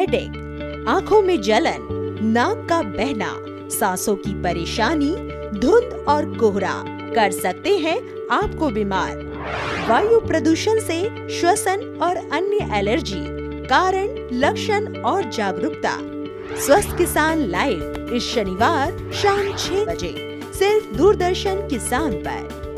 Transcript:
Headache आँखों में जलन, नाक का बहना, सांसों की परेशानी, धुंध और कोहरा, कर सकते हैं आपको बीमार। वायु प्रदूषण से श्वसन और अन्य एलर्जी, कारण, लक्षण और जागरूकता। स्वस्थ किसान लाइव इस शनिवार शाम 6 बजे, सिर्फ़ दूरदर्शन किसान पर।